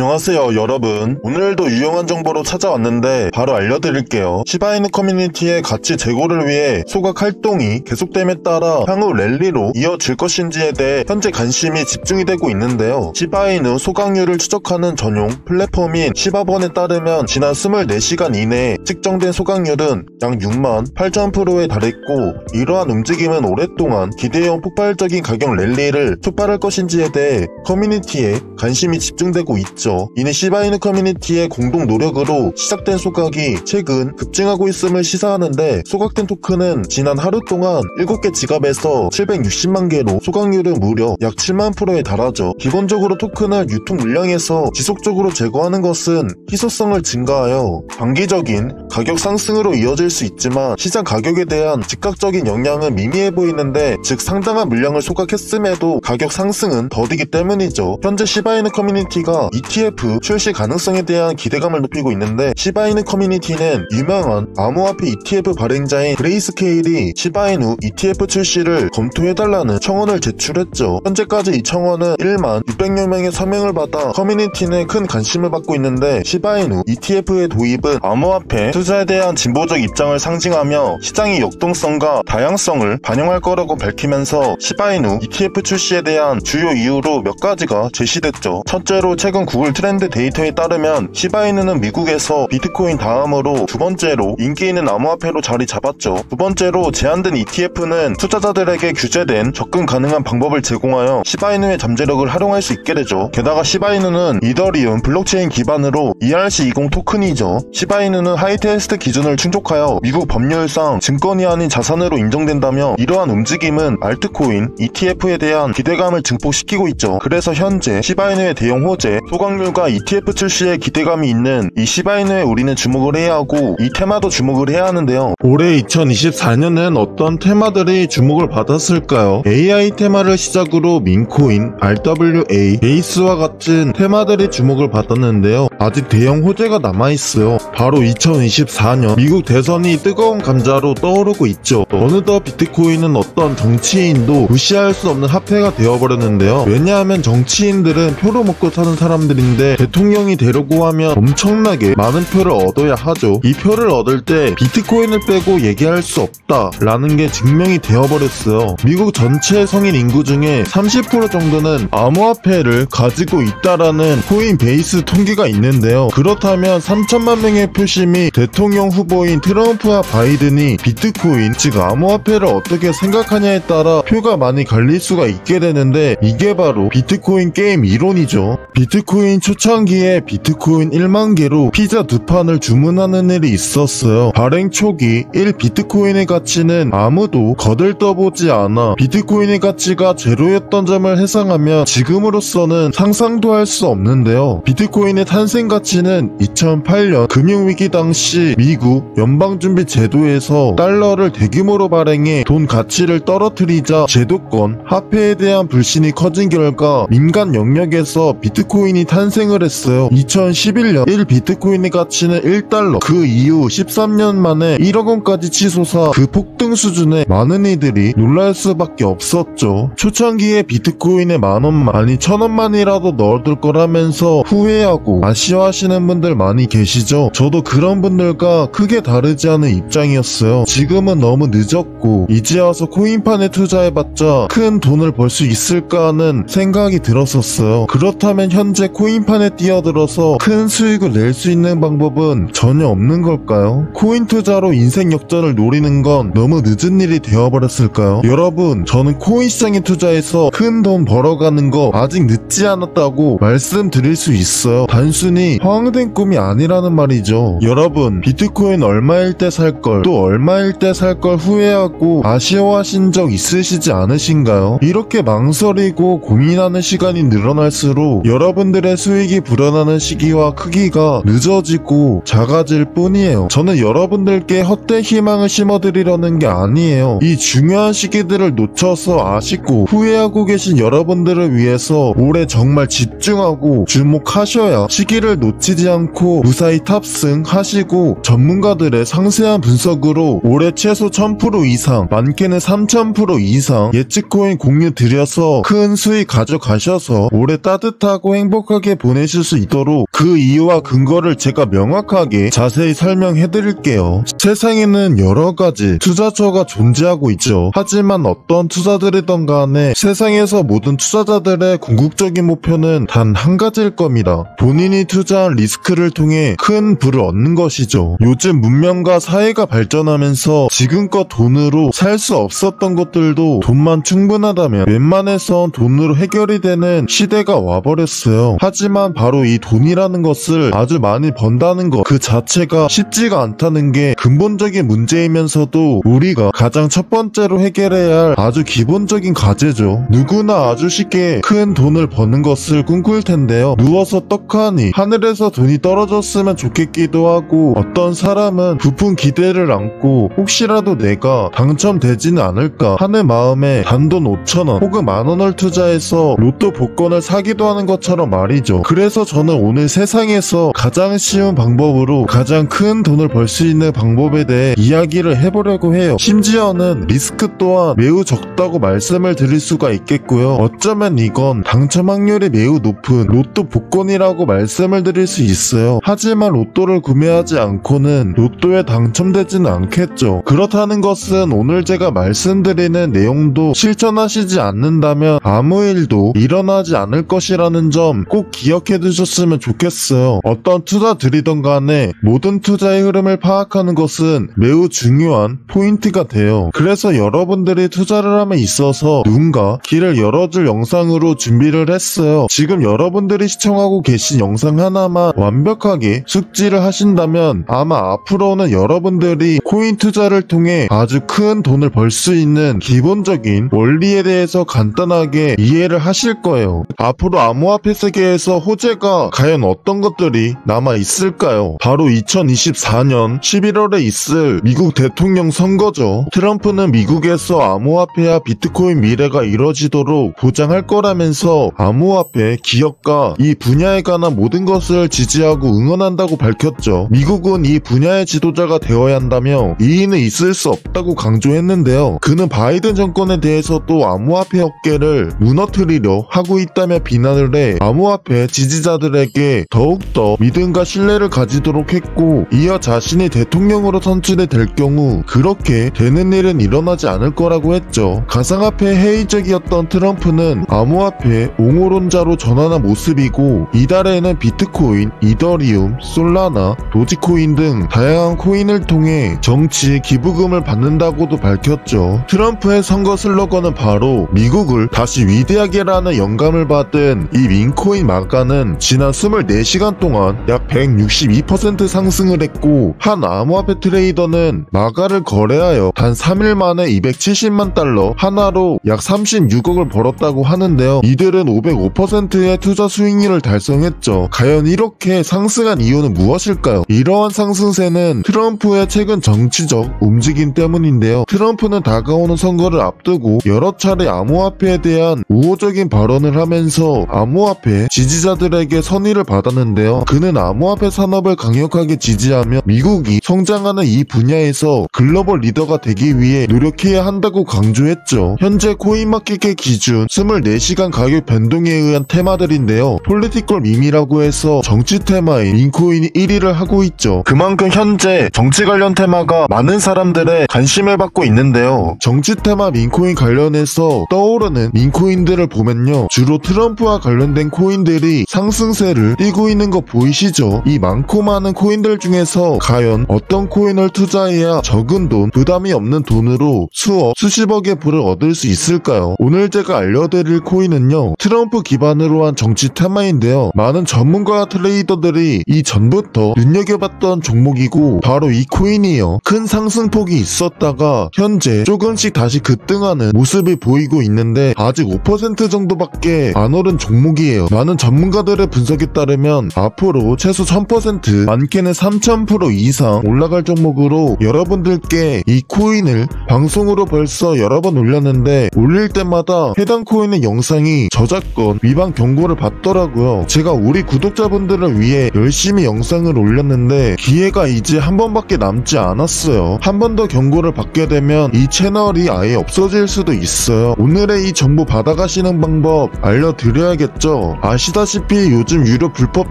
안녕하세요 여러분. 오늘도 유용한 정보로 찾아왔는데 바로 알려드릴게요. 시바이누 커뮤니티의 가치 제고를 위해 소각 활동이 계속됨에 따라 향후 랠리로 이어질 것인지에 대해 현재 관심이 집중이 되고 있는데요. 시바이누 소각률을 추적하는 전용 플랫폼인 시바번에 따르면 지난 24시간 이내에 측정된 소각률은 약 6만 8천 프로에 달했고 이러한 움직임은 오랫동안 기대해온 폭발적인 가격 랠리를 촉발할 것인지에 대해 커뮤니티에 관심이 집중되고 있죠. 이는 시바이누 커뮤니티의 공동 노력으로 시작된 소각이 최근 급증하고 있음을 시사하는데 소각된 토큰은 지난 하루 동안 7개 지갑에서 760만 개로 소각률은 무려 약 7만 프로에 달하죠. 기본적으로 토큰을 유통 물량에서 지속적으로 제거하는 것은 희소성을 증가하여 단기적인 가격 상승으로 이어질 수 있지만 시장 가격에 대한 즉각적인 영향은 미미해 보이는데 즉 상당한 물량을 소각했음에도 가격 상승은 더디기 때문이죠. 현재 시바이누 커뮤니티가 ETF 출시 가능성에 대한 기대감을 높이고 있는데 시바이누 커뮤니티는 유명한 암호화폐 ETF 발행자인 그레이스케일이 시바이누 ETF 출시를 검토해달라는 청원을 제출했죠. 현재까지 이 청원은 1만 600여 명의 서명을 받아 커뮤니티는 큰 관심을 받고 있는데 시바이누 ETF의 도입은 암호화폐 투자에 대한 진보적 입장을 상징하며 시장의 역동성과 다양성을 반영할 거라고 밝히면서 시바이누 ETF 출시에 대한 주요 이유로 몇 가지가 제시됐죠. 첫째로 최근 구글 트렌드 데이터에 따르면 시바이누는 미국에서 비트코인 다음으로 두 번째로 인기 있는 암호화폐로 자리 잡았죠. 두 번째로 제안된 ETF는 투자자들에게 규제된 접근 가능한 방법을 제공하여 시바이누의 잠재력을 활용할 수 있게 되죠. 게다가 시바이누는 이더리움 블록체인 기반으로 ERC20 토큰이죠. 시바이누는 Howey test 기준을 충족하여 미국 법률상 증권이 아닌 자산으로 인정된다며 이러한 움직임은 알트코인, ETF에 대한 기대감을 증폭시키고 있죠. 그래서 현재 시바이누의 대형 호재, 소각률 과 ETF 출시에 기대감이 있는 이 시바이누에 우리는 주목을 해야 하고 이 테마도 주목을 해야 하는데요. 올해 2024년엔 어떤 테마들이 주목을 받았을까요? AI 테마를 시작으로 밈코인, RWA, 베이스와 같은 테마들이 주목을 받았는데요. 아직 대형 호재가 남아있어요. 바로 2024년 미국 대선이 뜨거운 감자로 떠오르고 있죠. 어느덧 비트코인은 어떤 정치인도 무시할 수 없는 화폐가 되어버렸는데요. 왜냐하면 정치인들은 표로 먹고 사는 사람들인 데 대통령이 되려고 하면 엄청나게 많은 표를 얻어야 하죠. 이 표를 얻을 때 비트코인을 빼고 얘기할 수 없다라는 게 증명이 되어버렸어요. 미국 전체 성인 인구 중에 30% 정도는 암호화폐를 가지고 있다라는 코인베이스 통계가 있는데요. 그렇다면 3천만 명의 표심이 대통령 후보인 트럼프와 바이든이 비트코인 즉 암호화폐를 어떻게 생각하냐에 따라 표가 많이 갈릴 수가 있게 되는데 이게 바로 비트코인 게임 이론이죠. 비트코인 초창기에 비트코인 1만 개로 피자 두 판을 주문하는 일이 있었어요. 발행 초기 1 비트코인의 가치는 아무도 거들떠보지 않아 비트코인의 가치가 제로였던 점을 해상하면 지금으로서는 상상도 할 수 없는데요. 비트코인의 탄생 가치는 2008년 금융위기 당시 미국 연방준비제도에서 달러를 대규모로 발행해 돈 가치를 떨어뜨리자 제도권, 화폐에 대한 불신이 커진 결과 민간 영역에서 비트코인이 탄생 을 했어요. 2011년 1 비트코인의 가치는 1달러, 그 이후 13년 만에 1억 원까지 치솟아 그 폭등 수준에 많은 이들이 놀랄 수밖에 없었죠. 초창기에 비트코인에 만원만 아니 천원만이라도 넣어둘 거라면서 후회하고 아쉬워하시는 분들 많이 계시죠? 저도 그런 분들과 크게 다르지 않은 입장이었어요. 지금은 너무 늦었고 이제 와서 코인판에 투자해봤자 큰 돈을 벌 수 있을까 하는 생각이 들었었어요. 그렇다면 현재 코인 판에 뛰어들어서 큰 수익을 낼 수 있는 방법은 전혀 없는 걸까요? 코인 투자로 인생 역전을 노리는 건 너무 늦은 일이 되어버렸을까요? 여러분, 저는 코인 시장에 투자해서 큰 돈 벌어가는 거 아직 늦지 않았다고 말씀드릴 수 있어요. 단순히 허황된 꿈이 아니라는 말이죠. 여러분, 비트코인 얼마일 때 살 걸, 또 얼마일 때 살 걸 후회하고 아쉬워하신 적 있으시지 않으신가요? 이렇게 망설이고 고민하는 시간이 늘어날수록 여러분들의 수익이 불어나는 시기와 크기가 늦어지고 작아질 뿐이에요. 저는 여러분들께 헛된 희망을 심어드리려는 게 아니에요. 이 중요한 시기들을 놓쳐서 아쉽고 후회하고 계신 여러분들을 위해서 올해 정말 집중하고 주목하셔야 시기를 놓치지 않고 무사히 탑승하시고 전문가들의 상세한 분석으로 올해 최소 1000% 이상, 많게는 3000% 이상 예측코인 공유 드려서 큰 수익 가져가셔서 올해 따뜻하고 행복하게 편하게 보내실 수 있도록 그 이유와 근거를 제가 명확하게 자세히 설명해 드릴게요. 세상에는 여러 가지 투자처가 존재하고 있죠. 하지만 어떤 투자들이던 간에 세상에서 모든 투자자들의 궁극적인 목표는 단 한 가지일 겁니다. 본인이 투자한 리스크를 통해 큰 부를 얻는 것이죠. 요즘 문명과 사회가 발전하면서 지금껏 돈으로 살 수 없었던 것들도 돈만 충분하다면 웬만해선 돈으로 해결이 되는 시대가 와버렸어요. 하지만 바로 이 돈이라는 것을 아주 많이 번다는 것 그 자체가 쉽지가 않다는 게 근본적인 문제이면서도 우리가 가장 첫 번째로 해결해야 할 아주 기본적인 과제죠. 누구나 아주 쉽게 큰 돈을 버는 것을 꿈꿀 텐데요. 누워서 떡하니 하늘에서 돈이 떨어졌으면 좋겠기도 하고 어떤 사람은 부푼 기대를 안고 혹시라도 내가 당첨되지는 않을까 하는 마음에 단돈 5천원 혹은 만원을 투자해서 로또 복권을 사기도 하는 것처럼 말이죠. 그래서 저는 오늘 세상에서 가장 쉬운 방법으로 가장 큰 돈을 벌 수 있는 방법에 대해 이야기를 해보려고 해요. 심지어는 리스크 또한 매우 적다고 말씀을 드릴 수가 있겠고요. 어쩌면 이건 당첨 확률이 매우 높은 로또 복권이라고 말씀을 드릴 수 있어요. 하지만 로또를 구매하지 않고는 로또에 당첨되지는 않겠죠. 그렇다는 것은 오늘 제가 말씀드리는 내용도 실천하시지 않는다면 아무 일도 일어나지 않을 것이라는 점 꼭 기억해 두셨으면 좋겠어요. 어떤 투자들이던 간에 모든 투자의 흐름을 파악하는 것은 매우 중요한 포인트가 돼요. 그래서 여러분들이 투자를 함에 있어서 누군가 길을 열어줄 영상으로 준비를 했어요. 지금 여러분들이 시청하고 계신 영상 하나만 완벽하게 숙지를 하신다면 아마 앞으로는 여러분들이 코인 투자를 통해 아주 큰 돈을 벌 수 있는 기본적인 원리에 대해서 간단하게 이해를 하실 거예요. 앞으로 암호화폐 세계에서 호재가 과연 어떤 것들이 남아 있을까요? 바로 2024년 11월에 있을 미국 대통령 선거죠. 트럼프는 미국에서 암호화폐와 비트코인 미래가 이뤄지도록 보장할 거라면서 암호화폐, 기업가 이 분야에 관한 모든 것을 지지하고 응원한다고 밝혔죠. 미국은 이 분야의 지도자가 되어야 한다며 이의는 있을 수 없다고 강조했는데요. 그는 바이든 정권에 대해서도 암호화폐 업계를 무너뜨리려 하고 있다며 비난을 해 암호화폐 지지자들에게 더욱더 믿음과 신뢰를 가지도록 했고 이어 자신이 대통령으로 선출이 될 경우 그렇게 되는 일은 일어나지 않을 거라고 했죠. 가상화폐 회의적이었던 트럼프는 암호화폐 옹호론자로 전환한 모습이고 이달에는 비트코인, 이더리움, 솔라나, 도지코인 등 다양한 코인을 통해 정치 기부금을 받는다고도 밝혔죠. 트럼프의 선거 슬로건은 바로 미국을 다시 위대하게라는 영감을 받은 이 민코인 마 가는 지난 24시간 동안 약 162% 상승을 했고 한 암호화폐 트레이더는 마가를 거래하여 단 3일 만에 270만 달러 하나로 약 36억을 벌었다고 하는데요. 이들은 505%의 투자 수익률을 달성했죠. 과연 이렇게 상승한 이유는 무엇일까요? 이러한 상승세는 트럼프의 최근 정치적 움직임 때문인데요. 트럼프는 다가오는 선거를 앞두고 여러 차례 암호화폐에 대한 우호적인 발언을 하면서 암호화폐 지지 자들에게 선의를 받았는데요. 그는 암호화폐 산업을 강력하게 지지하며 미국이 성장하는 이 분야에서 글로벌 리더가 되기 위해 노력해야 한다고 강조했죠. 현재 코인마켓의 기준 24시간 가격 변동에 의한 테마들인데요. political meme이라고 해서 정치 테마인 밈코인이 1위를 하고 있죠. 그만큼 현재 정치 관련 테마가 많은 사람들의 관심을 받고 있는데요. 정치 테마 밈코인 관련해서 떠오르는 밈코인들을 보면요. 주로 트럼프와 관련된 코인들 이 상승세를 띠고 있는 거 보이시죠? 이 많고 많은 코인들 중에서 과연 어떤 코인을 투자해야 적은 돈, 부담이 없는 돈으로 수억, 수십억의 부를 얻을 수 있을까요? 오늘 제가 알려드릴 코인은요. 트럼프 기반으로 한 정치 테마인데요. 많은 전문가와 트레이더들이 이 전부터 눈여겨봤던 종목이고 바로 이 코인이요. 큰 상승폭이 있었다가 현재 조금씩 다시 급등하는 모습이 보이고 있는데 아직 5% 정도밖에 안 오른 종목이에요. 많은 전 문가들의 분석에 따르면 앞으로 최소 1000% 많게는 3000% 이상 올라갈 종목으로 여러분들께 이 코인을 방송으로 벌써 여러 번 올렸는데 올릴 때마다 해당 코인의 영상이 저작권 위반 경고를 받더라고요. 제가 우리 구독자분들을 위해 열심히 영상을 올렸는데 기회가 이제 한 번밖에 남지 않았어요. 한 번 더 경고를 받게 되면 이 채널이 아예 없어질 수도 있어요. 오늘의 이 정보 받아가시는 방법 알려드려야겠죠? 아시다 아시다시피 요즘 유료 불법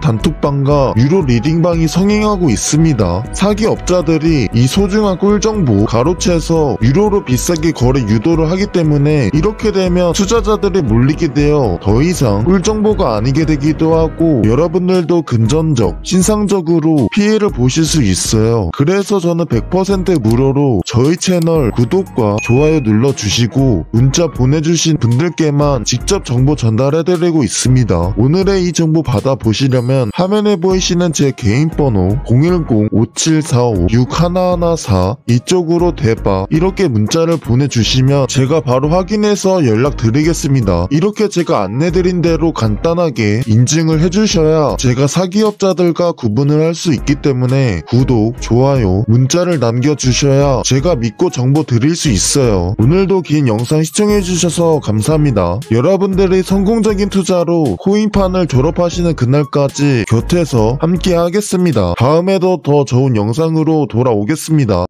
단톡방과 유료 리딩방이 성행하고 있습니다. 사기업자들이 이 소중한 꿀정보 가로채서 유료로 비싸게 거래 유도를 하기 때문에 이렇게 되면 투자자들이 몰리게 되어 더 이상 꿀정보가 아니게 되기도 하고 여러분들도 금전적, 신상적으로 피해를 보실 수 있어요. 그래서 저는 100% 무료로 저희 채널 구독과 좋아요 눌러주시고 문자 보내주신 분들께만 직접 정보 전달해드리고 있습니다. 오늘 의 이 정보 받아보시려면 화면에 보이시는 제 개인 번호 010-5745-6114 이쪽으로 대박 이렇게 문자를 보내주시면 제가 바로 확인해서 연락드리겠습니다. 이렇게 제가 안내드린 대로 간단하게 인증을 해주셔야 제가 사기업자들과 구분을 할 수 있기 때문에 구독, 좋아요, 문자를 남겨주셔야 제가 믿고 정보 드릴 수 있어요. 오늘도 긴 영상 시청해주셔서 감사합니다. 여러분들이 성공적인 투자로 코인판 을 졸업하시는 그날까지 곁에서 함께 하겠습니다. 다음에도 더 좋은 영상으로 돌아오겠습니다.